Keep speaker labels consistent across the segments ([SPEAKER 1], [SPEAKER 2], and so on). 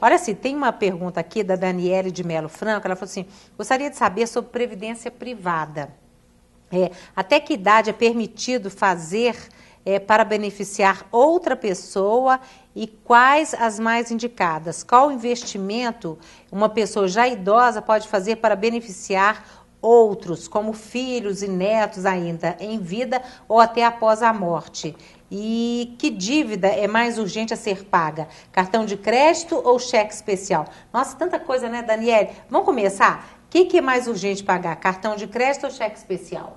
[SPEAKER 1] Olha assim, tem uma pergunta aqui da Daniele de Melo Franco. Ela falou assim: gostaria de saber sobre previdência privada. É, até que idade é permitido fazer é, para beneficiar outra pessoa e quais as mais indicadas? Qual investimento uma pessoa já idosa pode fazer para beneficiar outros, como filhos e netos ainda em vida ou até após a morte? E que dívida é mais urgente a ser paga? Cartão de crédito ou cheque especial? Nossa, tanta coisa, né, Daniele? Vamos começar? O que, que é mais urgente pagar? Cartão de crédito ou cheque especial?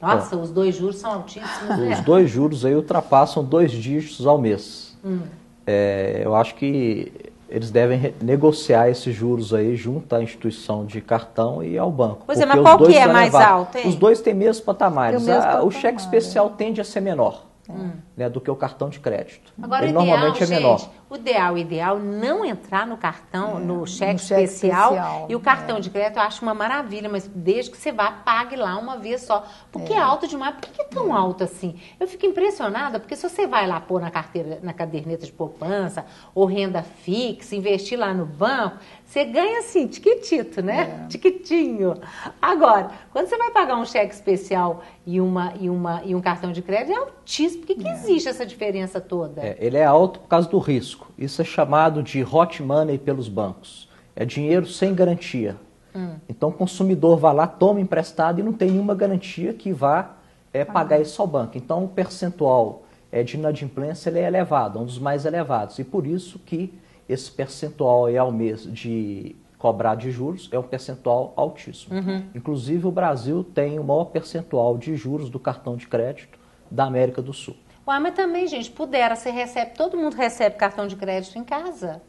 [SPEAKER 1] Nossa, os dois juros são altíssimos.
[SPEAKER 2] Né? Os dois juros aí ultrapassam dois dígitos ao mês. Hum. É, eu acho que eles devem negociar esses juros aí junto à instituição de cartão e ao banco.
[SPEAKER 1] Pois é, mas qual que é mais alto? Hein?
[SPEAKER 2] Os dois têm mesmos patamares. Mesmo patamar, o cheque especial tende a ser menor hum. né, do que o cartão de crédito.
[SPEAKER 1] Agora, Ele ideal, normalmente é menor. Gente, o ideal, ideal, não entrar no cartão, é, no cheque, no cheque especial, especial, E o cartão é. de crédito eu acho uma maravilha, mas desde que você vá, pague lá uma vez só. Porque é, é alto demais. Por que é tão alto assim? Eu fico impressionada, porque se você vai lá pôr na carteira, na caderneta de poupança, ou renda fixa, investir lá no banco, você ganha assim, tiquitito, né? É. Tiquitinho. Agora, quando você vai pagar um cheque especial e, uma, e, uma, e um cartão de crédito, é altíssimo. Por que, que é. existe essa diferença toda?
[SPEAKER 2] É, ele é alto por causa do risco. Isso é chamado de hot money pelos bancos. É dinheiro sem garantia. Hum. Então o consumidor vai lá, toma emprestado e não tem nenhuma garantia que vá é, pagar isso ao banco. Então o percentual é, de inadimplência ele é elevado, um dos mais elevados. E por isso que esse percentual é ao mês de cobrar de juros é um percentual altíssimo. Uhum. Inclusive, o Brasil tem o maior percentual de juros do cartão de crédito da América do Sul.
[SPEAKER 1] Ué, mas também, gente, pudera, você recebe, todo mundo recebe cartão de crédito em casa.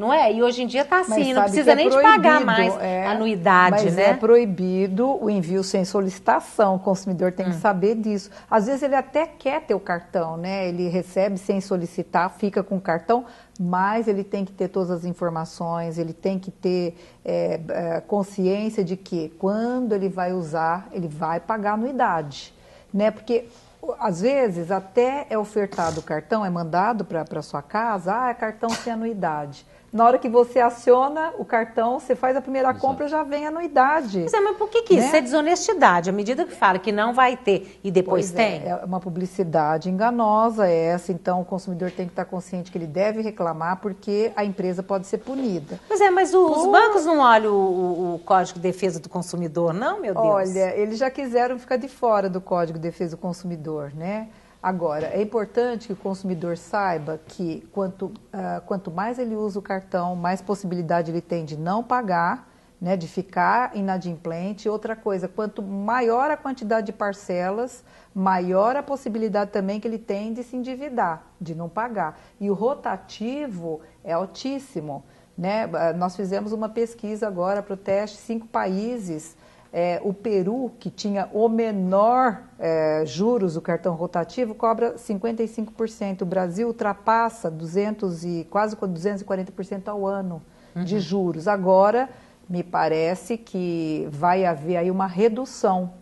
[SPEAKER 1] Não é? E hoje em dia está assim, não precisa é nem de pagar mais é, anuidade,
[SPEAKER 3] mas
[SPEAKER 1] né?
[SPEAKER 3] é proibido o envio sem solicitação, o consumidor tem hum. que saber disso. Às vezes ele até quer ter o cartão, né? Ele recebe sem solicitar, fica com o cartão, mas ele tem que ter todas as informações, ele tem que ter é, é consciência de que quando ele vai usar, ele vai pagar anuidade, né? Porque às vezes até é ofertado o cartão, é mandado para sua casa, ah, é cartão sem anuidade. Na hora que você aciona o cartão, você faz a primeira Exato. compra, já vem a anuidade.
[SPEAKER 1] Mas, é, mas por que, que né? isso? é desonestidade. À medida que fala que não vai ter e depois
[SPEAKER 3] pois
[SPEAKER 1] tem.
[SPEAKER 3] É, é uma publicidade enganosa essa, então o consumidor tem que estar consciente que ele deve reclamar porque a empresa pode ser punida.
[SPEAKER 1] Pois é, mas o, os bancos não olham o, o, Código de Defesa do Consumidor, não, meu Deus?
[SPEAKER 3] Olha, eles já quiseram ficar de fora do Código de Defesa do Consumidor, né? Agora, é importante que o consumidor saiba que quanto, uh, quanto mais ele usa o cartão, mais possibilidade ele tem de não pagar, né, de ficar inadimplente. Outra coisa, quanto maior a quantidade de parcelas, maior a possibilidade também que ele tem de se endividar, de não pagar. E o rotativo é altíssimo. Né? Ah, nós fizemos uma pesquisa agora para o teste, cinco países é, o Peru, que tinha o menor é, juros do cartão rotativo, cobra 55%. O Brasil ultrapassa 200 e, quase 240% ao ano uhum. de juros. Agora, me parece que vai haver aí uma redução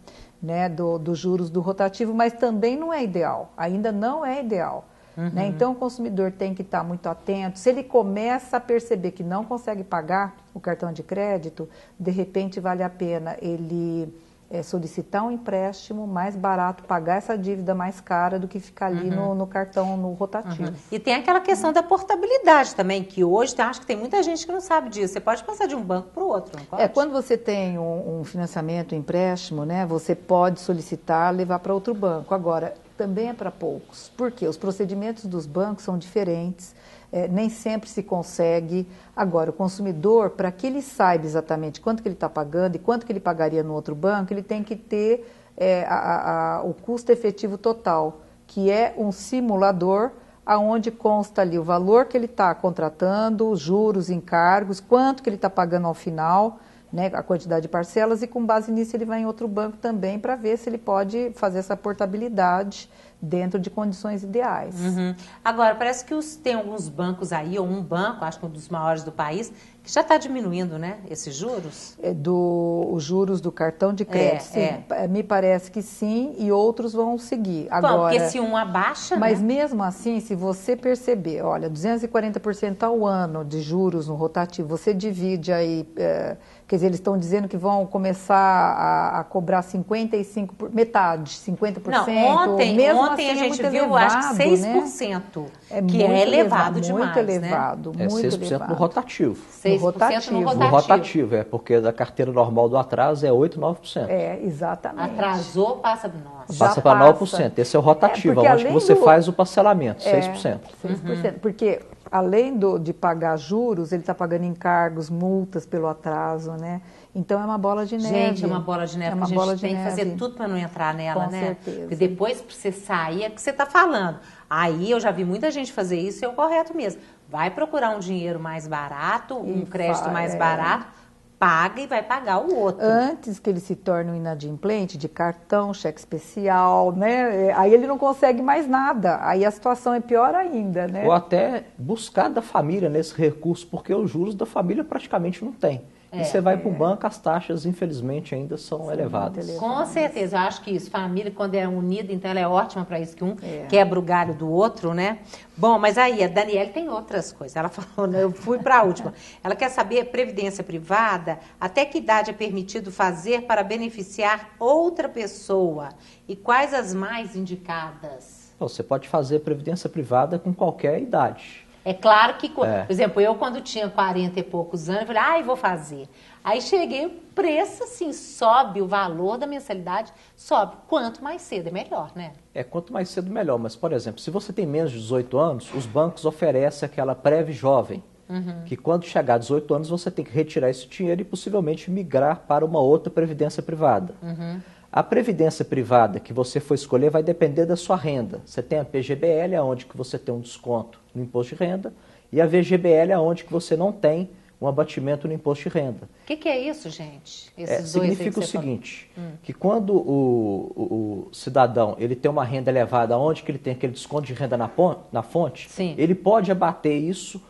[SPEAKER 3] né, dos do juros do rotativo, mas também não é ideal. Ainda não é ideal. Uhum. Né? Então, o consumidor tem que estar muito atento. Se ele começa a perceber que não consegue pagar o cartão de crédito, de repente vale a pena ele é, solicitar um empréstimo mais barato, pagar essa dívida mais cara do que ficar ali uhum. no, no, cartão no rotativo. Uhum.
[SPEAKER 1] E tem aquela questão da portabilidade também, que hoje acho que tem muita gente que não sabe disso. Você pode passar de um banco para o outro, não pode?
[SPEAKER 3] É, quando você tem um, um financiamento, um empréstimo, né, você pode solicitar levar para outro banco. Agora, também é para poucos. Porque os procedimentos dos bancos são diferentes, é, nem sempre se consegue. Agora, o consumidor, para que ele saiba exatamente quanto que ele está pagando e quanto que ele pagaria no outro banco, ele tem que ter é, a, a, o custo efetivo total, que é um simulador aonde consta ali o valor que ele está contratando, os juros, encargos, quanto que ele está pagando ao final né, a quantidade de parcelas e com base nisso ele vai em outro banco também para ver se ele pode fazer essa portabilidade dentro de condições ideais.
[SPEAKER 1] Uhum. Agora, parece que os, tem alguns bancos aí, ou um banco, acho que um dos maiores do país, que já está diminuindo, né, esses juros?
[SPEAKER 3] É do, os juros do cartão de crédito, é, é. me parece que sim, e outros vão seguir. Agora, Bom,
[SPEAKER 1] porque se um abaixa,
[SPEAKER 3] Mas
[SPEAKER 1] né?
[SPEAKER 3] mesmo assim, se você perceber, olha, 240% ao ano de juros no rotativo, você divide aí... É, Quer dizer, eles estão dizendo que vão começar a, a cobrar 55%, por, metade, 50%.
[SPEAKER 1] Não, ontem, mesmo ontem assim, a gente é viu, elevado, acho que 6%, né? é que é elevado demais,
[SPEAKER 3] Muito elevado,
[SPEAKER 2] né?
[SPEAKER 3] muito
[SPEAKER 2] é 6%
[SPEAKER 3] elevado.
[SPEAKER 2] no rotativo.
[SPEAKER 1] 6% no rotativo. no rotativo.
[SPEAKER 2] No rotativo, é, porque da carteira normal do atraso é 8, 9%.
[SPEAKER 3] É, exatamente.
[SPEAKER 1] Atrasou, passa... Nossa.
[SPEAKER 2] Passa para 9%. Esse é o rotativo, é onde você do... faz o parcelamento, 6%.
[SPEAKER 3] É, 6%. Uhum. Porque além do, de pagar juros, ele está pagando encargos, multas pelo atraso, né? Então é uma bola de neve.
[SPEAKER 1] Gente, é uma bola de neve. É uma a gente bola tem que fazer tudo para não entrar nela,
[SPEAKER 3] Com
[SPEAKER 1] né?
[SPEAKER 3] Certeza.
[SPEAKER 1] Porque depois para você sair é o que você está falando. Aí eu já vi muita gente fazer isso e é o correto mesmo. Vai procurar um dinheiro mais barato, um crédito mais é. barato paga e vai pagar o outro.
[SPEAKER 3] Antes que ele se torne um inadimplente de cartão, cheque especial, né? Aí ele não consegue mais nada. Aí a situação é pior ainda, né?
[SPEAKER 2] Ou até buscar da família nesse recurso, porque os juros da família praticamente não tem. É, e você vai é. para o banco, as taxas, infelizmente, ainda são Sim, elevadas.
[SPEAKER 1] Com certeza, eu acho que isso, família, quando é unida, então ela é ótima para isso, que um é. quebra o galho do outro, né? Bom, mas aí, a Daniela tem outras coisas. Ela falou, né, eu fui para a última. Ela quer saber, previdência privada, até que idade é permitido fazer para beneficiar outra pessoa? E quais as mais indicadas?
[SPEAKER 2] Você pode fazer previdência privada com qualquer idade.
[SPEAKER 1] É claro que, é. por exemplo, eu quando tinha 40 e poucos anos, eu falei, ai, ah, vou fazer. Aí cheguei, o preço assim, sobe, o valor da mensalidade sobe. Quanto mais cedo é melhor, né?
[SPEAKER 2] É, quanto mais cedo melhor. Mas, por exemplo, se você tem menos de 18 anos, os bancos oferecem aquela prévia jovem. Uhum. Que quando chegar a 18 anos, você tem que retirar esse dinheiro e possivelmente migrar para uma outra previdência privada. Uhum. A previdência privada que você for escolher vai depender da sua renda. Você tem a PGBL, onde que você tem um desconto no imposto de renda, e a VGBL, onde que você não tem um abatimento no imposto de renda.
[SPEAKER 1] O que, que, é isso, gente?
[SPEAKER 2] É, significa o seguinte, hum. que quando o, o, o, cidadão ele tem uma renda elevada, onde que ele tem aquele desconto de renda na, na fonte,
[SPEAKER 1] Sim.
[SPEAKER 2] ele pode abater isso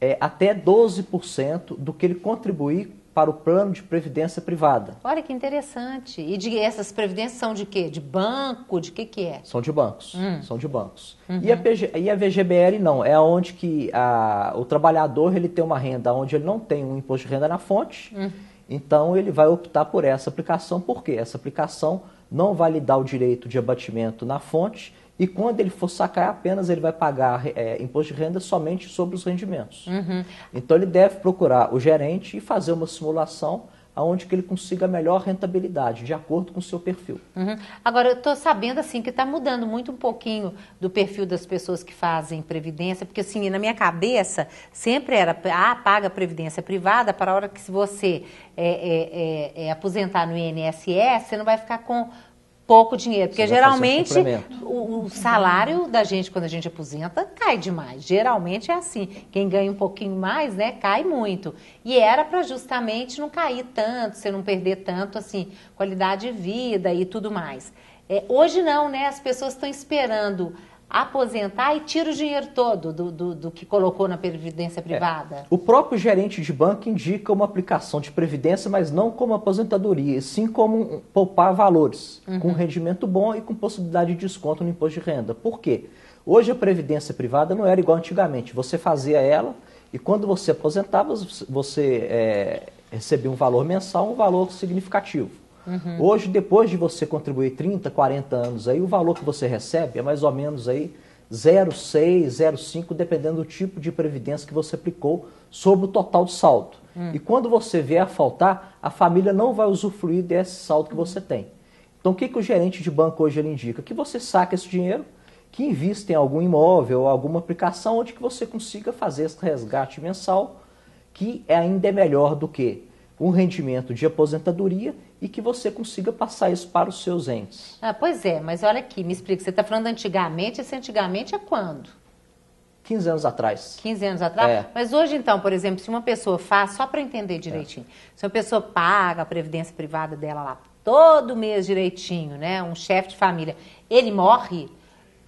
[SPEAKER 2] é, até 12% do que ele contribuir para o plano de previdência privada.
[SPEAKER 1] Olha que interessante. E de, essas previdências são de quê? De banco? De que que é?
[SPEAKER 2] São de bancos. Hum. São de bancos. Uhum. E, a PG, e a VGBL não. É onde que a, o trabalhador ele tem uma renda onde ele não tem um imposto de renda na fonte. Hum. Então ele vai optar por essa aplicação. Por quê? Essa aplicação não vai lhe dar o direito de abatimento na fonte e quando ele for sacar apenas, ele vai pagar é, imposto de renda somente sobre os rendimentos. Uhum. Então ele deve procurar o gerente e fazer uma simulação aonde que ele consiga a melhor rentabilidade, de acordo com o seu perfil.
[SPEAKER 1] Uhum. Agora, eu estou sabendo assim que está mudando muito um pouquinho do perfil das pessoas que fazem previdência, porque assim, na minha cabeça, sempre era, ah, paga previdência privada para a hora que se você é, é, é, é aposentar no INSS, você não vai ficar com pouco dinheiro, porque geralmente o, o, salário da gente quando a gente aposenta cai demais. Geralmente é assim, quem ganha um pouquinho mais, né, cai muito. E era para justamente não cair tanto, você não perder tanto assim qualidade de vida e tudo mais. É, hoje não, né? As pessoas estão esperando aposentar e tira o dinheiro todo do, do, do que colocou na previdência é. privada? É.
[SPEAKER 2] O próprio gerente de banco indica uma aplicação de previdência, mas não como aposentadoria, sim como poupar valores, uhum. com rendimento bom e com possibilidade de desconto no imposto de renda. Por quê? Hoje a previdência privada não era igual antigamente. Você fazia ela e quando você aposentava, você é, recebia um valor mensal, um valor significativo. Uhum. Hoje, depois de você contribuir 30, 40 anos, aí o valor que você recebe é mais ou menos aí 0,6, 0,5, dependendo do tipo de previdência que você aplicou sobre o total de saldo. Uhum. E quando você vier a faltar, a família não vai usufruir desse saldo que você tem. Então, o que, que o gerente de banco hoje ele indica? Que você saque esse dinheiro, que invista em algum imóvel ou alguma aplicação onde que você consiga fazer esse resgate mensal, que ainda é melhor do que um rendimento de aposentadoria e que você consiga passar isso para os seus entes.
[SPEAKER 1] Ah, pois é, mas olha aqui, me explica, você está falando antigamente, esse antigamente é quando?
[SPEAKER 2] 15 anos atrás.
[SPEAKER 1] 15 anos atrás? É. Mas hoje, então, por exemplo, se uma pessoa faz, só para entender direitinho, é. se uma pessoa paga a previdência privada dela lá todo mês direitinho, né? Um chefe de família, ele morre,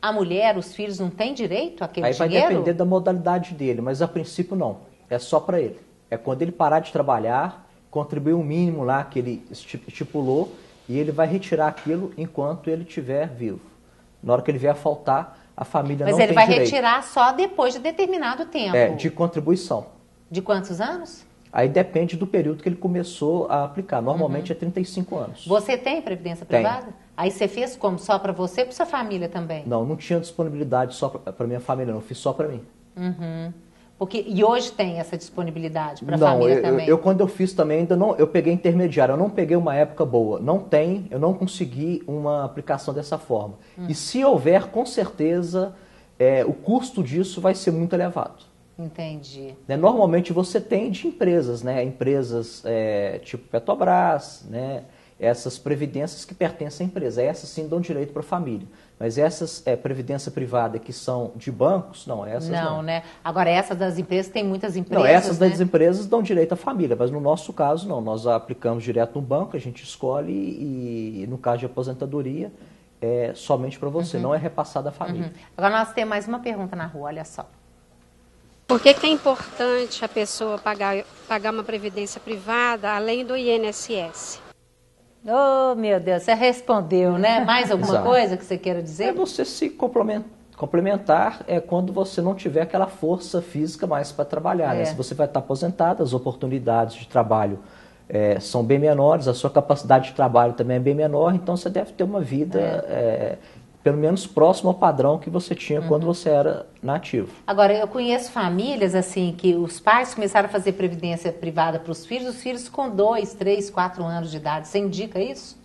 [SPEAKER 1] a mulher, os filhos não têm direito àquele
[SPEAKER 2] Aí
[SPEAKER 1] dinheiro?
[SPEAKER 2] vai depender da modalidade dele, mas a princípio não. É só para ele. É quando ele parar de trabalhar, contribuir o um mínimo lá que ele estipulou e ele vai retirar aquilo enquanto ele estiver vivo. Na hora que ele vier a faltar, a família
[SPEAKER 1] Mas
[SPEAKER 2] não tem
[SPEAKER 1] ele vai retirar só depois de determinado tempo.
[SPEAKER 2] É, de contribuição.
[SPEAKER 1] De quantos anos?
[SPEAKER 2] Aí depende do período que ele começou a aplicar. Normalmente
[SPEAKER 1] Uhum.
[SPEAKER 2] é 35 anos.
[SPEAKER 1] Você tem previdência privada? Aí você fez como? Só para você ou para sua família também?
[SPEAKER 2] Não, não tinha disponibilidade só para minha família, não. Fiz só para mim.
[SPEAKER 1] Uhum. Porque, e hoje tem essa disponibilidade para a família
[SPEAKER 2] eu,
[SPEAKER 1] também?
[SPEAKER 2] eu quando eu fiz também ainda não, eu peguei intermediário, eu não peguei uma época boa. Não tem, eu não consegui uma aplicação dessa forma.
[SPEAKER 1] Hum.
[SPEAKER 2] E se houver, com certeza, é, o custo disso vai ser muito elevado.
[SPEAKER 1] Entendi.
[SPEAKER 2] Né, Normalmente você tem de empresas, né? Empresas é, tipo Petrobras, né? Essas previdências que pertencem à empresa. Essas sim dão direito para a família. Mas essas é, previdência privada que são de bancos, não, essas não.
[SPEAKER 1] não, né? Agora, essas das empresas, tem muitas empresas,
[SPEAKER 2] Não, essas
[SPEAKER 1] né?
[SPEAKER 2] das empresas dão direito à família, mas no nosso caso não. Nós aplicamos direto no banco, a gente escolhe e, e no caso de aposentadoria, é somente para você, não é repassado à família.
[SPEAKER 1] Uhum. Agora, nós temos mais uma pergunta na rua, olha só.
[SPEAKER 4] Por que, que é importante a pessoa pagar, pagar uma previdência privada além do INSS?
[SPEAKER 1] Oh, meu Deus, você respondeu, né? Mais alguma
[SPEAKER 2] Exato.
[SPEAKER 1] coisa que você queira
[SPEAKER 2] É
[SPEAKER 1] dizer?
[SPEAKER 2] você se complemen- complementar é quando você não tiver aquela força física mais para trabalhar. né?
[SPEAKER 1] É.
[SPEAKER 2] Se você vai estar aposentado, as oportunidades de trabalho é, são bem menores, a sua capacidade de trabalho também é bem menor, então você deve ter uma vida é, pelo menos próximo ao padrão que você tinha
[SPEAKER 1] Uhum.
[SPEAKER 2] quando você era nativo.
[SPEAKER 1] Agora, eu conheço famílias assim que os pais começaram a fazer previdência privada para os filhos, os filhos com dois, três, quatro anos de idade. Você indica isso?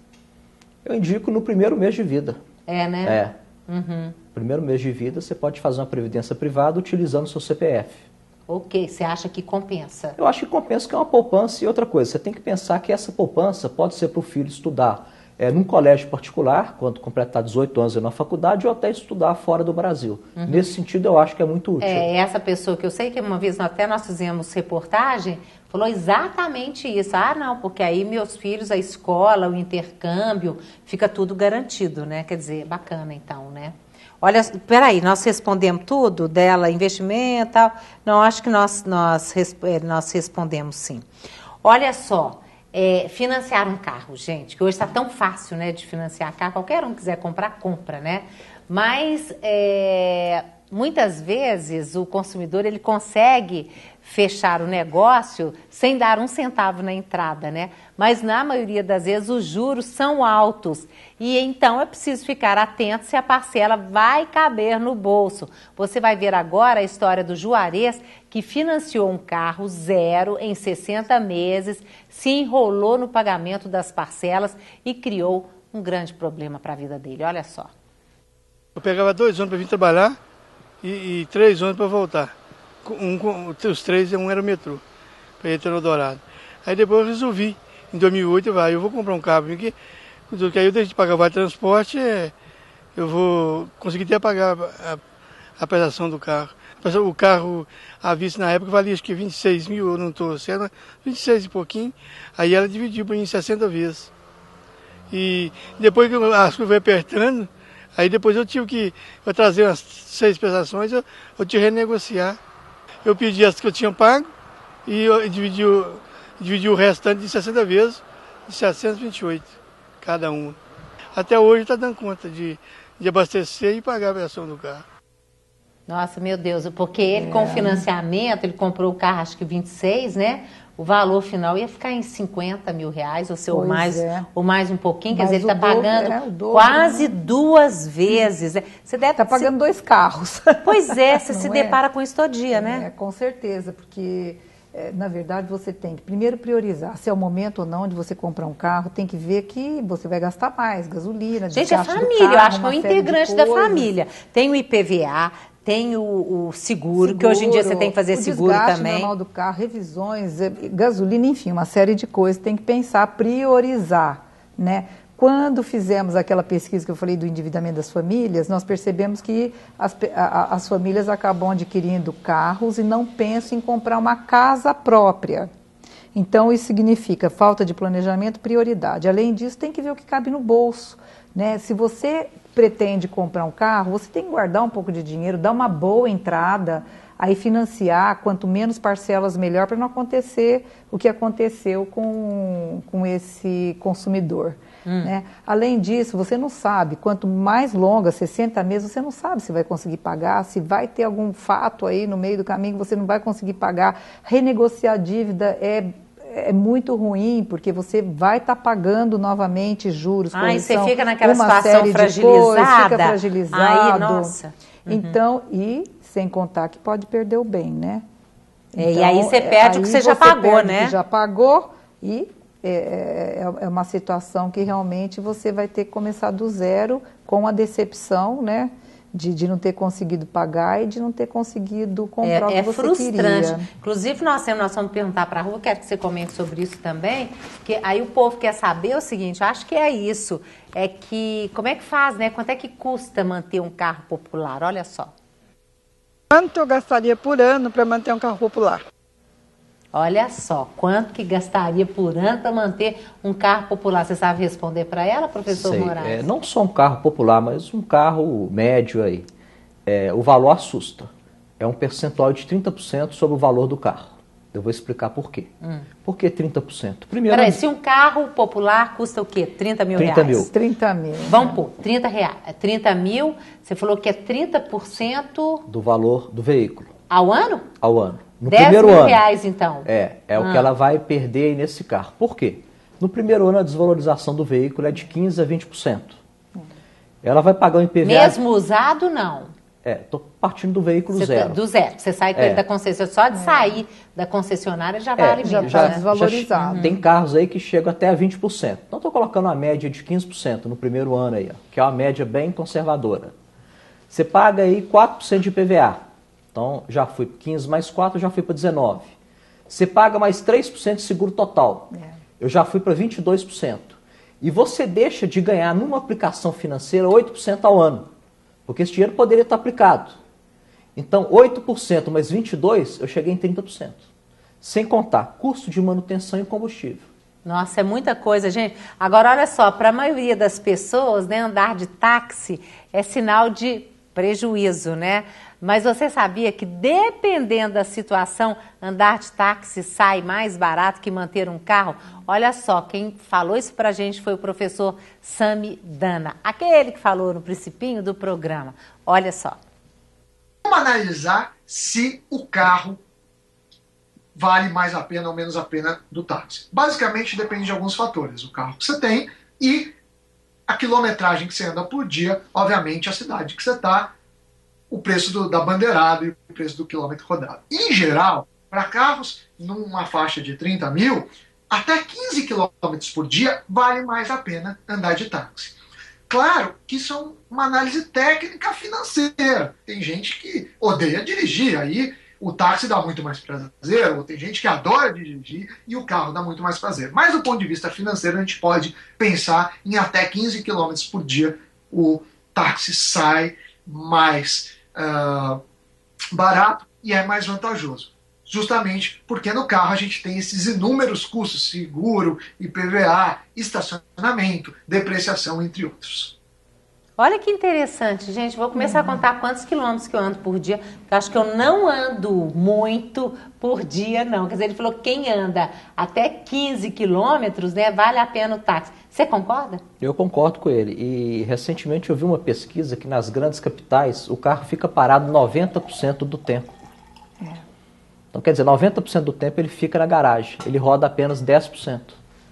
[SPEAKER 2] Eu indico no primeiro mês de vida.
[SPEAKER 1] É, né?
[SPEAKER 2] É.
[SPEAKER 1] Uhum.
[SPEAKER 2] Primeiro mês de vida, você pode fazer uma previdência privada utilizando o seu CPF.
[SPEAKER 1] Ok, você acha que compensa?
[SPEAKER 2] Eu acho que compensa que é uma poupança e outra coisa. Você tem que pensar que essa poupança pode ser para o filho estudar é, num colégio particular, quando completar 18 anos e na faculdade, ou até estudar fora do Brasil. Nesse sentido, eu acho que é muito útil.
[SPEAKER 1] É, essa pessoa que eu sei que uma vez até nós fizemos reportagem, falou exatamente isso. Ah, não, porque aí meus filhos, a escola, o intercâmbio, fica tudo garantido, né? Quer dizer, bacana então, né? Olha, peraí, nós respondemos tudo dela, investimento e tal. Não, acho que nós, nós, eh, nós respondemos sim. Olha só, é, financiar um carro, gente, que hoje está tão fácil, né, de financiar carro. Qualquer um quiser comprar, compra, né? Mas é, muitas vezes o consumidor ele consegue fechar o negócio sem dar um centavo na entrada, né? Mas na maioria das vezes os juros são altos e então é preciso ficar atento se a parcela vai caber no bolso. Você vai ver agora a história do Juarez que financiou um carro zero em 60 meses, se enrolou no pagamento das parcelas e criou um grande problema para a vida dele. Olha só.
[SPEAKER 5] Eu pegava dois ônibus para vir trabalhar e, e três ônibus para voltar. Um, os três, um era o metrô, para ir até Dourado. Aí depois eu resolvi, em 2008, eu, vai, eu vou comprar um carro aqui, porque aí eu deixo de pagar o transporte, é, eu vou conseguir até pagar a, a prestação do carro. O carro à vista na época valia acho que 26 mil, eu não estou certo, mas 26 e pouquinho. Aí ela dividiu em 60 vezes. E depois que as coisas foi apertando, aí depois eu tive que eu trazer umas seis prestações, eu, eu tive que renegociar. Eu pedi as que eu tinha pago e eu dividi, o- dividi o restante de 60 vezes, de 728 cada uma. Até hoje está dando conta de, de abastecer e pagar a versão do carro.
[SPEAKER 1] Nossa, meu Deus, porque ele com financiamento, ele comprou o carro acho que 26, né? O valor final ia ficar em 50 mil reais, ou, seu, mais,
[SPEAKER 3] é.
[SPEAKER 1] ou mais um pouquinho, quer
[SPEAKER 3] Mas
[SPEAKER 1] dizer, ele está pagando
[SPEAKER 3] é, dobro,
[SPEAKER 1] quase
[SPEAKER 3] né?
[SPEAKER 1] duas vezes. né? Você deve
[SPEAKER 3] Está pagando dois carros.
[SPEAKER 1] Pois é, você se
[SPEAKER 3] é?
[SPEAKER 1] depara com isso todo dia,
[SPEAKER 3] É,
[SPEAKER 1] né?
[SPEAKER 3] com certeza, porque é, na verdade você tem que primeiro priorizar se é o momento ou não de você comprar um carro, tem que ver que você vai gastar mais, gasolina,
[SPEAKER 1] Gente, é família, eu
[SPEAKER 3] carro,
[SPEAKER 1] acho que é um integrante da família. Tem o IPVA, tem o, o seguro, que hoje em dia você tem que fazer
[SPEAKER 3] o
[SPEAKER 1] seguro também.
[SPEAKER 3] normal do carro, revisões, eh, gasolina, enfim, uma série de coisas. Tem que pensar, priorizar, né? Quando fizemos aquela pesquisa que eu falei do endividamento das famílias, nós percebemos que as, a- as famílias acabam adquirindo carros e não pensam em comprar uma casa própria. Então, isso significa falta de planejamento, prioridade. Além disso, tem que ver o que cabe no bolso. Né? Se você pretende comprar um carro, você tem que guardar um pouco de dinheiro, dar uma boa entrada, aí financiar, quanto menos parcelas melhor, para não acontecer o que aconteceu com, com esse consumidor. Hum. Né? Além disso, você não sabe, quanto mais longa, 60 meses, você não sabe se vai conseguir pagar, se vai ter algum fato aí no meio do caminho que você não vai conseguir pagar. Renegociar a dívida é é muito ruim, porque você vai estar tá pagando novamente juros.
[SPEAKER 1] Ah, e você fica naquela situação fragilizada. Coisas,
[SPEAKER 3] fica fragilizado. Aí, nossa. Uhum. Então, e sem contar que pode perder o bem, né?
[SPEAKER 1] Então, é, e aí então, você perde o que você já pagou, né?
[SPEAKER 3] já pagou e é, é, é, uma situação que realmente você vai ter que começar do zero com a decepção, né? De, de não ter conseguido pagar e de não ter conseguido comprar é, o que é você frustrante. Queria.
[SPEAKER 1] Inclusive, nós, nós vamos perguntar para a Rua, quero que você comente sobre isso também, porque aí o povo quer saber o seguinte, acho que é isso, é que, como é que faz, né? Quanto é que custa manter um carro popular? Olha só.
[SPEAKER 6] Quanto eu gastaria por ano para manter um carro popular?
[SPEAKER 1] Olha só, quanto que gastaria por ano para manter um carro popular? Você sabe responder para ela, professor Sei. Moraes?
[SPEAKER 2] É, não só um carro popular, mas um carro médio aí. É, o valor assusta. É um percentual de 30% sobre o valor do carro. Eu vou explicar por quê. Hum. Por que 30%?
[SPEAKER 1] Primeiro, Peraí, se um carro popular custa o quê? 30 mil 30
[SPEAKER 3] reais? Mil. 30 mil.
[SPEAKER 1] Vamos pôr, 30 reais. 30 mil, você falou que é 30%
[SPEAKER 2] do valor do veículo.
[SPEAKER 1] Ao ano?
[SPEAKER 2] Ao ano.
[SPEAKER 1] No 10 primeiro mil ano, reais, então.
[SPEAKER 2] É, é ah. o que ah. ela vai perder nesse carro. Por quê? No primeiro ano, a desvalorização do veículo é de 15% a 20%. Ela vai pagar o IPVA...
[SPEAKER 1] Mesmo usado, não?
[SPEAKER 2] É, estou partindo do veículo
[SPEAKER 1] Você
[SPEAKER 2] tá zero.
[SPEAKER 1] Tá, do zero. Você sai com é. ele da concessionária. Só de é. sair da concessionária já é, vale
[SPEAKER 3] já está né? desvalorizado.
[SPEAKER 2] Já, tem carros aí que chegam até a 20%. Então, estou colocando uma média de 15% no primeiro ano aí, ó, que é uma média bem conservadora. Você paga aí 4% de IPVA. Então, já fui 15 mais 4, já fui para 19. Você paga mais 3% de seguro total. É. Eu já fui para 22%. E você deixa de ganhar numa aplicação financeira 8% ao ano. Porque esse dinheiro poderia estar aplicado. Então, 8% mais 22%, eu cheguei em 30%. Sem contar custo de manutenção e combustível.
[SPEAKER 1] Nossa, é muita coisa, gente. Agora, olha só, para a maioria das pessoas, né, andar de táxi é sinal de prejuízo, né? Mas você sabia que, dependendo da situação, andar de táxi sai mais barato que manter um carro? Olha só, quem falou isso pra gente foi o professor Sami Dana, aquele que falou no principinho do programa. Olha só.
[SPEAKER 7] Vamos analisar se o carro vale mais a pena ou menos a pena do táxi. Basicamente depende de alguns fatores. O carro que você tem e a quilometragem que você anda por dia, obviamente a cidade que você está, o preço do, da bandeirada e o preço do quilômetro rodado. Em geral, para carros numa faixa de 30 mil, até 15 quilômetros por dia vale mais a pena andar de táxi. Claro que isso é uma análise técnica financeira. Tem gente que odeia dirigir, aí o táxi dá muito mais prazer, ou tem gente que adora dirigir e o carro dá muito mais prazer. Mas do ponto de vista financeiro, a gente pode pensar em até 15 km por dia o táxi sai mais uh, barato e é mais vantajoso. Justamente porque no carro a gente tem esses inúmeros custos, seguro, IPVA, estacionamento, depreciação, entre outros.
[SPEAKER 1] Olha que interessante, gente. Vou começar uhum. a contar quantos quilômetros que eu ando por dia. Eu acho que eu não ando muito por dia, não. Quer dizer, ele falou que quem anda até 15 quilômetros, né, vale a pena o táxi. Você concorda?
[SPEAKER 2] Eu concordo com ele. E recentemente eu vi uma pesquisa que nas grandes capitais o carro fica parado 90% do tempo. É. Então, quer dizer, 90% do tempo ele fica na garagem. Ele roda apenas 10%.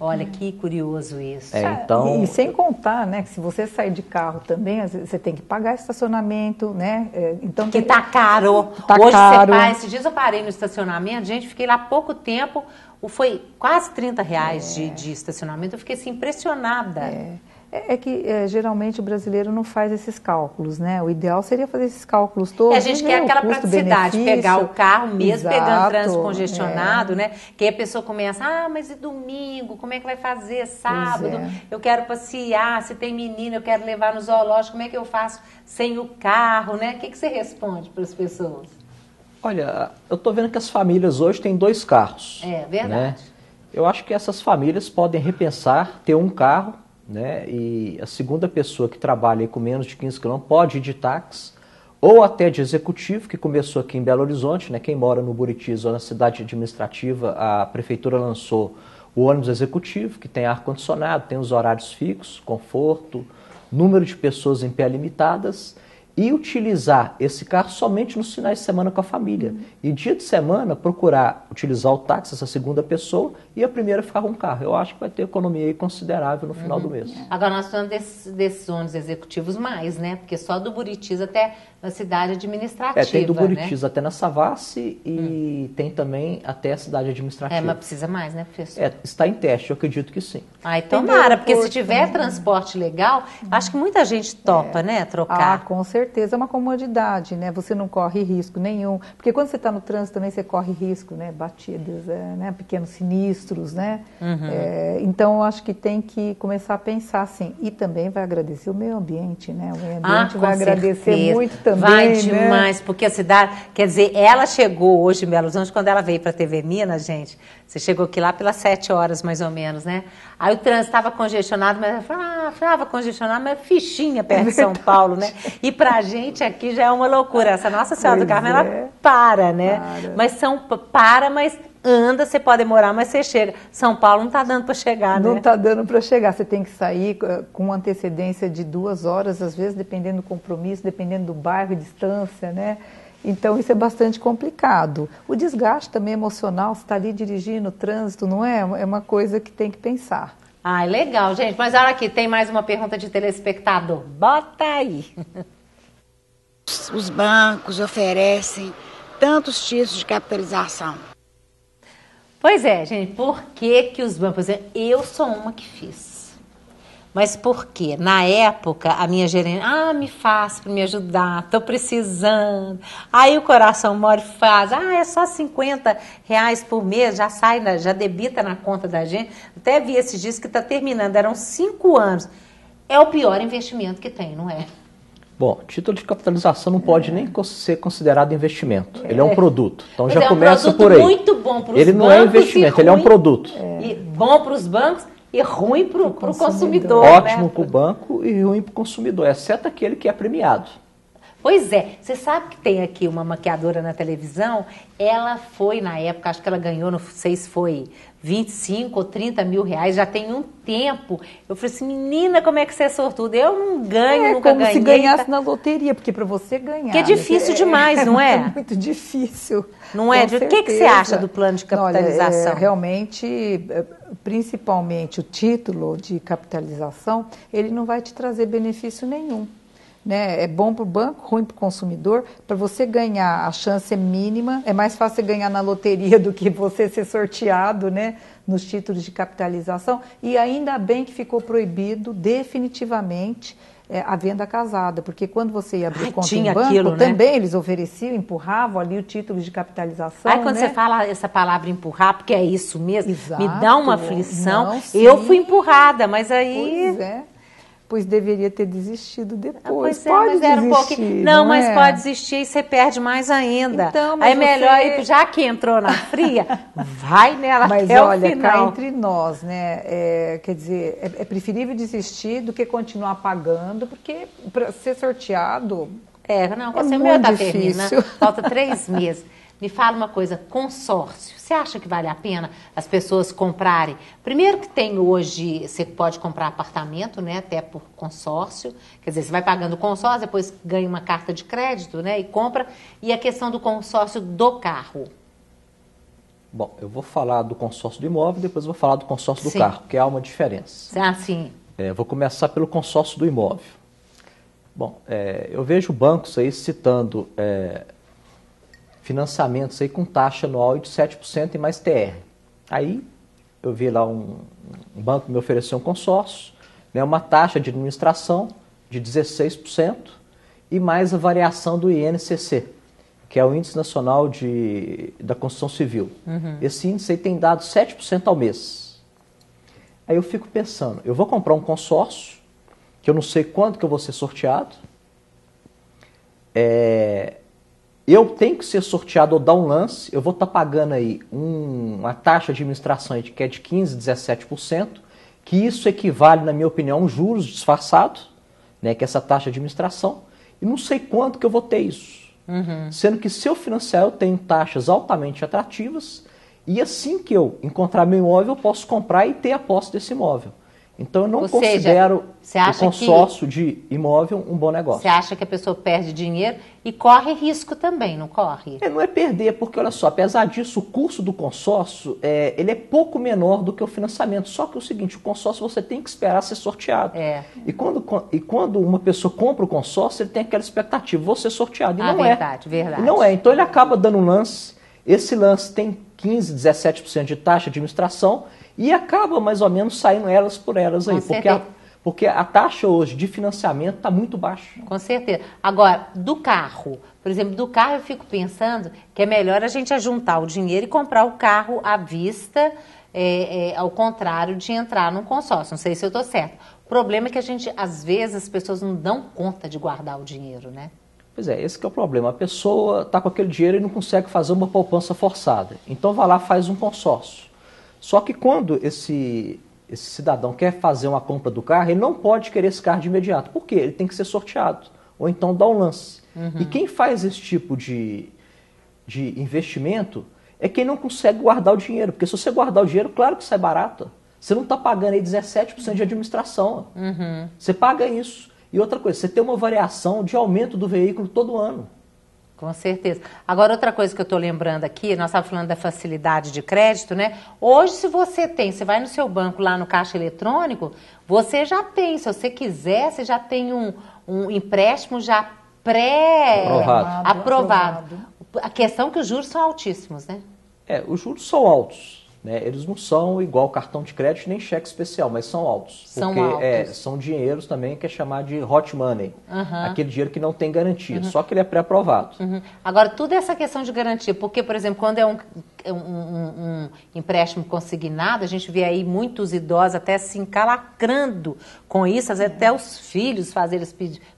[SPEAKER 1] Olha que curioso isso.
[SPEAKER 3] É, então... E, sem contar, né, que se você sair de carro também, você tem que pagar estacionamento, né?
[SPEAKER 1] É, então que tá caro. Tá Hoje caro. Você, esses dias eu parei no estacionamento, gente, fiquei lá pouco tempo, foi quase 30 reais é. de, de, estacionamento. Eu fiquei assim, impressionada.
[SPEAKER 3] É. É, é que é, geralmente o brasileiro não faz esses cálculos, né? O ideal seria fazer esses cálculos todos.
[SPEAKER 1] E a gente quer aquela praticidade, pegar o carro mesmo Exato, pegando trânsito congestionado, é. né? Que aí a pessoa começa, ah, mas e domingo? Como é que vai fazer? Sábado? É. Eu quero passear, se tem menina, eu quero levar no zoológico, como é que eu faço sem o carro, né? O que, que você responde para as pessoas?
[SPEAKER 2] Olha, eu estou vendo que as famílias hoje têm dois carros.
[SPEAKER 1] É, verdade. Né?
[SPEAKER 2] Eu acho que essas famílias podem repensar ter um carro né? E a segunda pessoa que trabalha com menos de 15 quilômetros pode ir de táxi ou até de executivo, que começou aqui em Belo Horizonte, né? Quem mora no Buritis ou na cidade administrativa, a prefeitura lançou o ônibus executivo, que tem ar-condicionado, tem os horários fixos, conforto, número de pessoas em pé limitadas e utilizar esse carro somente nos finais de semana com a família. E dia de semana procurar utilizar o táxi, essa segunda pessoa, e a primeira ficar com o carro. Eu acho que vai ter economia considerável no final
[SPEAKER 1] uhum.
[SPEAKER 2] do mês.
[SPEAKER 1] Agora nós estamos desses, desses ônibus executivos mais, né? Porque só do Buritis até na cidade administrativa.
[SPEAKER 2] É, tem do
[SPEAKER 1] né?
[SPEAKER 2] Buritis né? até na Savassi e hum. tem também até a cidade administrativa.
[SPEAKER 1] É, mas precisa mais, né, professor?
[SPEAKER 2] É, está em teste, eu acredito que sim.
[SPEAKER 1] Ai, tomara, porque se tiver também. transporte legal, acho que muita gente topa,
[SPEAKER 3] é.
[SPEAKER 1] né, trocar.
[SPEAKER 3] Ah, com certeza é uma comodidade, né? Você não corre risco nenhum. Porque quando você está no trânsito também você corre risco, né? Batidas, é, né? pequenos sinistros, né? Uhum. É, então, eu acho que tem que começar a pensar assim. E também vai agradecer o meio ambiente, né? O meio
[SPEAKER 1] ah,
[SPEAKER 3] ambiente ah, vai
[SPEAKER 1] certeza.
[SPEAKER 3] agradecer muito também também.
[SPEAKER 1] Vai
[SPEAKER 3] né?
[SPEAKER 1] demais, porque a cidade. Quer dizer, ela chegou hoje em Belo Horizonte, quando ela veio para a TV Minas, gente. Você chegou aqui lá pelas sete horas, mais ou menos, né? Aí o trânsito estava congestionado, mas ah, estava congestionado, mas fichinha perto de São Paulo, né? E pra gente aqui já é uma loucura. Essa Nossa Senhora
[SPEAKER 3] pois
[SPEAKER 1] do Carmo,
[SPEAKER 3] é.
[SPEAKER 1] ela para, né?
[SPEAKER 3] Para.
[SPEAKER 1] Mas são para, mas anda, você pode demorar, mas você chega. São Paulo não está dando para chegar,
[SPEAKER 3] não
[SPEAKER 1] né?
[SPEAKER 3] está dando para chegar. Você tem que sair eh, com antecedência de duas horas, às vezes, dependendo do compromisso, dependendo do bairro, distância, né? Então, isso é bastante complicado. O desgaste também emocional, você está ali dirigindo o trânsito, não é? É uma coisa que tem que pensar.
[SPEAKER 1] Ah, legal, gente. Mas olha aqui, tem mais uma pergunta de telespectador. Bota aí.
[SPEAKER 8] Os bancos oferecem tantos títulos de capitalização
[SPEAKER 1] Pois é, gente, por que, que os bancos. Eu sou uma que fiz. Mas por quê? Na época, a minha gerente, ah, me faz para me ajudar, estou precisando. Aí o coração mole faz, ah, é só 50 reais por mês, já sai, já debita na conta da gente. Até vi esses dias que está terminando, eram cinco anos. É o pior investimento que tem, não é?
[SPEAKER 2] Bom, título de capitalização não pode é. nem ser considerado investimento. É. Ele é um produto. Então
[SPEAKER 1] Mas
[SPEAKER 2] já
[SPEAKER 1] é
[SPEAKER 2] começa
[SPEAKER 1] um
[SPEAKER 2] por aí.
[SPEAKER 1] muito bom para os
[SPEAKER 2] Ele não é investimento, ele é um produto.
[SPEAKER 1] E bom para os bancos e ruim para o consumidor. consumidor.
[SPEAKER 2] Ótimo
[SPEAKER 1] né?
[SPEAKER 2] para o banco e ruim para o consumidor, exceto aquele que é premiado.
[SPEAKER 1] Pois é, você sabe que tem aqui uma maquiadora na televisão, ela foi na época, acho que ela ganhou, não sei se foi 25 ou 30 mil reais, já tem um tempo. Eu falei assim, menina, como é que você é sortuda? Eu não ganho,
[SPEAKER 3] é,
[SPEAKER 1] nunca
[SPEAKER 3] como
[SPEAKER 1] ganhei.
[SPEAKER 3] se ganhasse tá... na loteria, porque para você ganhar...
[SPEAKER 1] Que é difícil
[SPEAKER 3] é,
[SPEAKER 1] demais, não é?
[SPEAKER 3] É muito difícil.
[SPEAKER 1] Não é? O que, que você acha do plano de capitalização?
[SPEAKER 3] Olha, é, realmente, principalmente o título de capitalização, ele não vai te trazer benefício nenhum. Né? É bom para o banco, ruim para o consumidor. Para você ganhar, a chance é mínima. É mais fácil ganhar na loteria do que você ser sorteado né? nos títulos de capitalização. E ainda bem que ficou proibido definitivamente é, a venda casada, porque quando você ia abrir Ai, conta em banco, aquilo, né? também eles ofereciam, empurravam ali o título de capitalização.
[SPEAKER 1] Aí quando
[SPEAKER 3] né?
[SPEAKER 1] você fala essa palavra empurrar, porque é isso mesmo,
[SPEAKER 3] Exato.
[SPEAKER 1] me dá uma aflição.
[SPEAKER 3] Não,
[SPEAKER 1] eu fui empurrada, mas aí...
[SPEAKER 3] Pois é pois deveria ter desistido depois. Ah,
[SPEAKER 1] pois
[SPEAKER 3] pode
[SPEAKER 1] é, mas
[SPEAKER 3] desistir,
[SPEAKER 1] um pouquinho. Não,
[SPEAKER 3] não
[SPEAKER 1] mas
[SPEAKER 3] é?
[SPEAKER 1] pode desistir e você perde mais ainda.
[SPEAKER 3] Então,
[SPEAKER 1] Aí é melhor,
[SPEAKER 3] você...
[SPEAKER 1] ir, já que entrou na fria, vai nela
[SPEAKER 3] mas
[SPEAKER 1] até
[SPEAKER 3] olha,
[SPEAKER 1] o final.
[SPEAKER 3] cá entre nós, né? É, quer dizer, é, é, preferível desistir do que continuar pagando, porque para ser sorteado.
[SPEAKER 1] É, não,
[SPEAKER 3] é
[SPEAKER 1] você meu está terminando. Falta três meses. Me fala uma coisa, consórcio. Você acha que vale a pena as pessoas comprarem? Primeiro que tem hoje, você pode comprar apartamento, né, até por consórcio. Quer dizer, você vai pagando consórcio, depois ganha uma carta de crédito, né, e compra. E a questão do consórcio do carro.
[SPEAKER 2] Bom, eu vou falar do consórcio do imóvel, depois vou falar do consórcio do sim. carro, porque há uma diferença.
[SPEAKER 1] Ah, sim.
[SPEAKER 2] É, vou começar pelo consórcio do imóvel. Bom, é, eu vejo bancos aí citando é, financiamentos aí com taxa anual de 7% e mais TR. Aí eu vi lá um, um banco me ofereceu um consórcio, né, uma taxa de administração de 16% e mais a variação do INCC, que é o Índice Nacional de, da Construção Civil. Uhum. Esse índice aí tem dado 7% ao mês. Aí eu fico pensando, eu vou comprar um consórcio, que eu não sei quando que eu vou ser sorteado, é, eu tenho que ser sorteado ou dar um lance, eu vou estar tá pagando aí um, uma taxa de administração que é de 15%, 17%, que isso equivale, na minha opinião, a um juros disfarçado, né, que é essa taxa de administração, e não sei quanto que eu vou ter isso. Uhum. Sendo que se eu financiar, eu tenho taxas altamente atrativas, e assim que eu encontrar meu imóvel, eu posso comprar e ter a posse desse imóvel. Então eu não Ou considero seja, o consórcio que, de imóvel um bom negócio.
[SPEAKER 1] Você acha que a pessoa perde dinheiro e corre risco também, não corre?
[SPEAKER 2] É, não é perder, porque olha só, apesar disso, o custo do consórcio é, ele é pouco menor do que o financiamento. Só que é o seguinte, o consórcio você tem que esperar ser sorteado. É. E, quando, e quando uma pessoa compra o consórcio, ele tem aquela expectativa, vou ser sorteado. E ah, não
[SPEAKER 1] verdade,
[SPEAKER 2] é.
[SPEAKER 1] Verdade,
[SPEAKER 2] E não é. Então ele acaba dando um lance. Esse lance tem 15, 17% de taxa de administração e acaba mais ou menos saindo elas por elas aí. porque a, porque a taxa hoje de financiamento está muito baixa.
[SPEAKER 1] Com certeza. Agora, do carro, por exemplo, do carro eu fico pensando que é melhor a gente ajuntar o dinheiro e comprar o carro à vista, é, é, ao contrário de entrar num consórcio. Não sei se eu estou certo. O problema é que a gente, às vezes, as pessoas não dão conta de guardar o dinheiro, né?
[SPEAKER 2] Pois é, esse é o problema. A pessoa está com aquele dinheiro e não consegue fazer uma poupança forçada. Então vai lá faz um consórcio. Só que quando esse, esse cidadão quer fazer uma compra do carro, ele não pode querer esse carro de imediato. Por quê? Ele tem que ser sorteado. Ou então dar um lance. Uhum. E quem faz esse tipo de, de investimento é quem não consegue guardar o dinheiro. Porque se você guardar o dinheiro, claro que sai barato. Você não está pagando aí 17% de administração. Uhum. Você paga isso. E outra coisa, você tem uma variação de aumento do veículo todo ano.
[SPEAKER 1] Com certeza. Agora, outra coisa que eu estou lembrando aqui, nós estávamos falando da facilidade de crédito, né? Hoje, se você tem, você vai no seu banco lá no caixa eletrônico, você já tem, se você quiser, você já tem um, um empréstimo já pré-aprovado. Aprovado. A questão é que os juros são altíssimos, né?
[SPEAKER 2] É, os juros são altos. Né? Eles não são igual cartão de crédito nem cheque especial, mas são altos.
[SPEAKER 1] São
[SPEAKER 2] porque,
[SPEAKER 1] altos.
[SPEAKER 2] É, são dinheiros também que é chamado de hot money. Uhum. Aquele dinheiro que não tem garantia, uhum. só que ele é pré-aprovado.
[SPEAKER 1] Uhum. Agora, tudo é essa questão de garantia, porque, por exemplo, quando é um, um, um, um, empréstimo consignado, a gente vê aí muitos idosos até se encalacrando com isso, até os filhos fazerem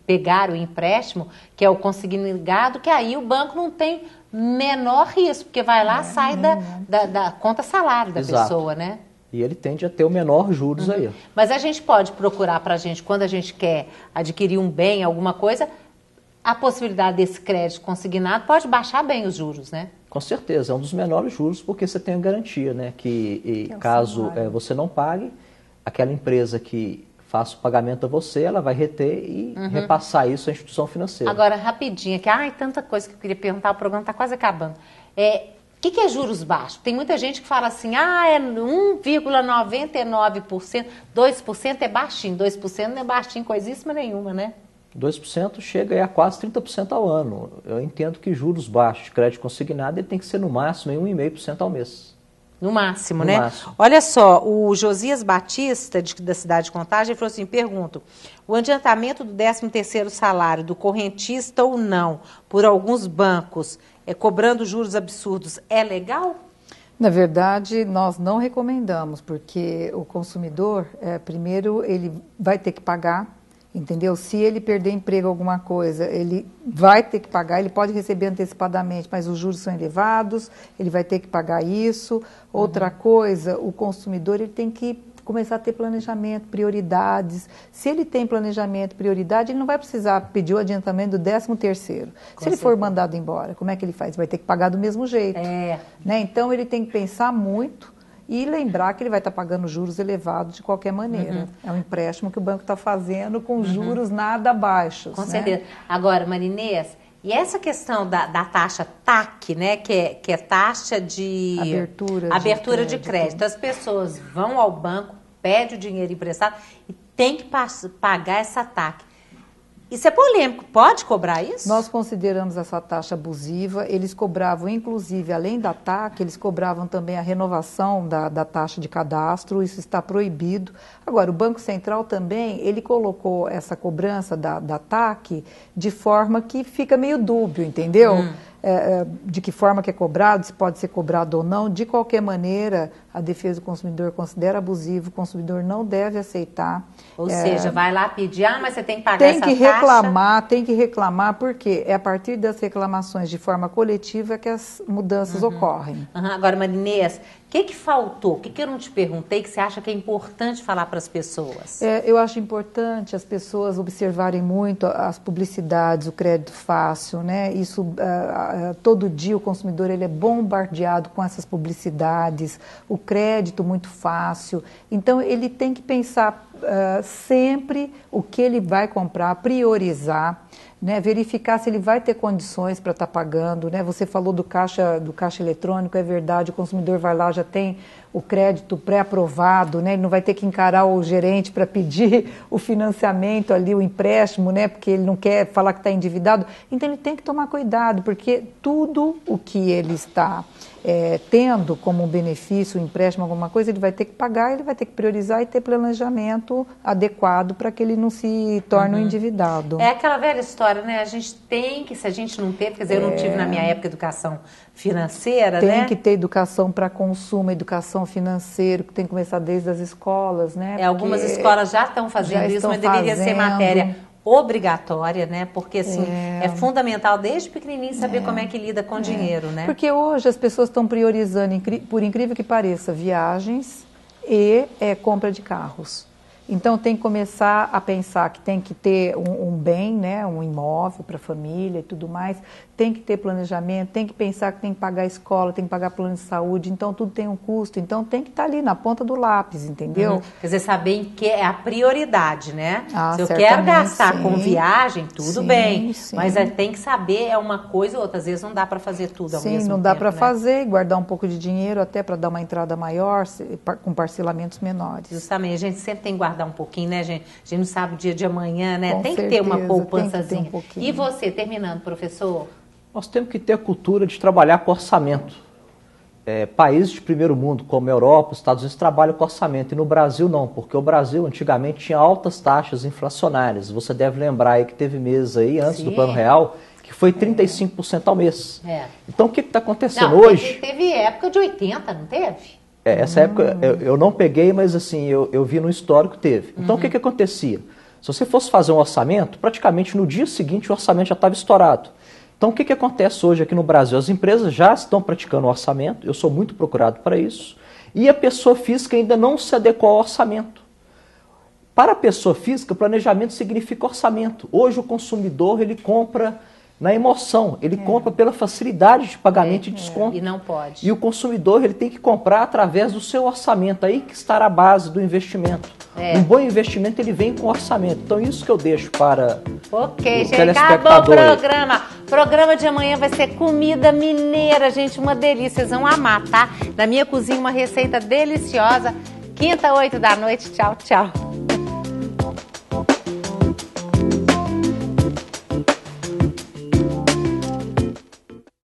[SPEAKER 1] pegar o empréstimo, que é o consignado, que aí o banco não tem menor risco, porque vai lá, é, sai da, da, da, conta salário da Exato. pessoa, né?
[SPEAKER 2] E ele tende a ter o menor juros uhum. aí.
[SPEAKER 1] Mas a gente pode procurar para a gente, quando a gente quer adquirir um bem, alguma coisa, a possibilidade desse crédito consignado pode baixar bem os juros, né?
[SPEAKER 2] Com certeza, é um dos menores juros porque você tem a garantia, né? Que, e, é caso é, você não pague, aquela empresa que faça o pagamento a você, ela vai reter e uhum. repassar isso à instituição financeira.
[SPEAKER 1] Agora, rapidinho, que ai, tanta coisa que eu queria perguntar, o programa está quase acabando. É, o que, que, é juros baixos? Tem muita gente que fala assim, ah, é 1,99%, 2% é baixinho, 2% não é baixinho coisíssima nenhuma, né?
[SPEAKER 2] 2% chega a quase 30% ao ano. Eu entendo que juros baixos de crédito consignado ele tem que ser no máximo 1,5% ao mês.
[SPEAKER 1] No máximo, no né? Máximo. Olha só, o Josias Batista, de, da cidade de Contagem, falou assim: pergunto: o adiantamento do 13 salário do correntista ou não, por alguns bancos, é, cobrando juros absurdos, é legal?
[SPEAKER 3] Na verdade, nós não recomendamos, porque o consumidor, é, primeiro, ele vai ter que pagar entendeu? Se ele perder emprego alguma coisa, ele vai ter que pagar, ele pode receber antecipadamente, mas os juros são elevados, ele vai ter que pagar isso. Outra uhum. coisa, o consumidor ele tem que começar a ter planejamento, prioridades. Se ele tem planejamento, prioridade, ele não vai precisar pedir o adiantamento do 13 terceiro. Se ele for mandado embora, como é que ele faz? Vai ter que pagar do mesmo jeito.
[SPEAKER 1] É.
[SPEAKER 3] Né? Então ele tem que pensar muito e lembrar que ele vai estar pagando juros elevados de qualquer maneira. Uhum. É um empréstimo que o banco está fazendo com uhum. juros nada baixos.
[SPEAKER 1] Com
[SPEAKER 3] né?
[SPEAKER 1] certeza. Agora, Marinês, e essa questão da, da, taxa TAC, né, que é, que é taxa de
[SPEAKER 3] abertura,
[SPEAKER 1] abertura
[SPEAKER 3] de,
[SPEAKER 1] crédito. de crédito, as pessoas vão ao banco, pedem o dinheiro emprestado e tem que pagar essa TAC. Isso é polêmico. Pode cobrar isso?
[SPEAKER 3] Nós consideramos essa taxa abusiva. Eles cobravam, inclusive, além da TAC, eles cobravam também a renovação da, da taxa de cadastro. Isso está proibido. Agora, o Banco Central também, ele colocou essa cobrança da, da TAC de forma que fica meio dúbio, entendeu? Hum. É, é, de que forma que é cobrado, se pode ser cobrado ou não. De qualquer maneira, a defesa do consumidor considera abusivo, o consumidor não deve aceitar.
[SPEAKER 1] Ou
[SPEAKER 3] É,
[SPEAKER 1] seja, vai lá pedir, ah, mas você tem que pagar
[SPEAKER 3] tem
[SPEAKER 1] essa
[SPEAKER 3] que
[SPEAKER 1] taxa.
[SPEAKER 3] reclamar, tem que reclamar, porque é a partir das reclamações de forma coletiva que as mudanças ocorrem.
[SPEAKER 1] Aham, Agora, Marinês, o que, que faltou? O que, que eu não te perguntei que você acha que é importante falar para as pessoas?
[SPEAKER 3] É, eu acho importante as pessoas observarem muito as publicidades, o crédito fácil, né? Isso ah, ah, todo dia o consumidor ele é bombardeado com essas publicidades, o crédito muito fácil. Então ele tem que pensar ah, sempre o que ele vai comprar, priorizar. Né, verificar se ele vai ter condições para estar pagando. Né? Você falou do caixa, do caixa eletrônico, é verdade, o consumidor vai lá, já tem o crédito pré-aprovado, né? ele não vai ter que encarar o gerente para pedir o financiamento ali, o empréstimo, né? porque ele não quer falar que está endividado. Então ele tem que tomar cuidado, porque tudo o que ele está é, tendo como um benefício, um empréstimo, alguma coisa, ele vai ter que pagar, ele vai ter que priorizar e ter planejamento adequado para que ele não se torne um endividado.
[SPEAKER 1] É aquela velha história, né? A gente tem que, se a gente não teve, quer dizer, eu não tive na minha época educação financeira,
[SPEAKER 3] Tem
[SPEAKER 1] né?
[SPEAKER 3] que ter educação para consumo, educação financeira, que tem que começar desde as escolas, né?
[SPEAKER 1] É, algumas escolas já estão fazendo
[SPEAKER 3] já
[SPEAKER 1] isso,
[SPEAKER 3] estão
[SPEAKER 1] mas deveria ser
[SPEAKER 3] fazendo.
[SPEAKER 1] matéria obrigatória, né? Porque assim, é,
[SPEAKER 3] É.
[SPEAKER 1] fundamental desde pequenininho saber como é que lida com dinheiro, né?
[SPEAKER 3] Porque hoje as pessoas estão priorizando, por incrível que pareça, viagens e é, compra de carros. Então tem que começar a pensar que tem que ter um, um bem, né, um imóvel para a família e tudo mais. Tem que ter planejamento, tem que pensar que tem que pagar a escola, tem que pagar plano de saúde. Então tudo tem um custo. Então tem que estar ali na ponta do lápis, entendeu?
[SPEAKER 1] Uhum. Quer dizer, saber em que é a prioridade, né?
[SPEAKER 3] Ah,
[SPEAKER 1] Se eu quero gastar
[SPEAKER 3] sim.
[SPEAKER 1] com viagem, tudo
[SPEAKER 3] Sim,
[SPEAKER 1] bem.
[SPEAKER 3] sim.
[SPEAKER 1] Mas é, tem que saber é uma coisa ou outra. Às vezes não dá para fazer tudo ao
[SPEAKER 3] Sim,
[SPEAKER 1] mesmo
[SPEAKER 3] não dá
[SPEAKER 1] tempo,
[SPEAKER 3] para
[SPEAKER 1] né?
[SPEAKER 3] fazer, guardar um pouco de dinheiro até para dar uma entrada maior, com parcelamentos menores.
[SPEAKER 1] Justamente, a gente sempre tem que guardar um pouquinho, né, gente? A gente não sabe o dia de amanhã, né?
[SPEAKER 3] Com
[SPEAKER 1] tem que ter uma
[SPEAKER 3] certeza, tem que ter
[SPEAKER 1] poupançazinha.
[SPEAKER 3] um
[SPEAKER 1] e você, terminando, professor?
[SPEAKER 2] Nós temos que ter a cultura de trabalhar com orçamento. É, países de primeiro mundo, como a Europa, os Estados Unidos, trabalham com orçamento. E no Brasil não, porque o Brasil antigamente tinha altas taxas inflacionárias. Você deve lembrar aí que teve meses aí, antes
[SPEAKER 1] Sim.
[SPEAKER 2] do Plano Real, que foi 35% ao mês.
[SPEAKER 1] É.
[SPEAKER 2] Então o que está acontecendo
[SPEAKER 1] Não,
[SPEAKER 2] hoje?
[SPEAKER 1] teve, teve época de 80, não teve?
[SPEAKER 2] É, essa época eu, eu não peguei, mas assim, eu, eu vi no histórico teve. Então o que, que acontecia? Se você fosse fazer um orçamento, praticamente no dia seguinte o orçamento já estava estourado. Então o que, que acontece hoje aqui no Brasil? As empresas já estão praticando o orçamento, eu sou muito procurado para isso, e a pessoa física ainda não se adequou ao orçamento. Para a pessoa física, planejamento significa orçamento. Hoje o consumidor ele compra na emoção, ele compra pela facilidade de pagamento e desconto.
[SPEAKER 1] E não pode.
[SPEAKER 2] E o consumidor ele tem que comprar através do seu orçamento, aí que estará a base do investimento.
[SPEAKER 1] É.
[SPEAKER 2] Um bom investimento ele vem com orçamento. Então isso que eu deixo para
[SPEAKER 1] Ok,
[SPEAKER 2] o
[SPEAKER 1] gente, acabou o programa. Programa de amanhã vai ser comida mineira, gente, uma delícia. Vocês vão amar, tá? Na minha cozinha, uma receita deliciosa. Quinta, oito da noite. Tchau, tchau.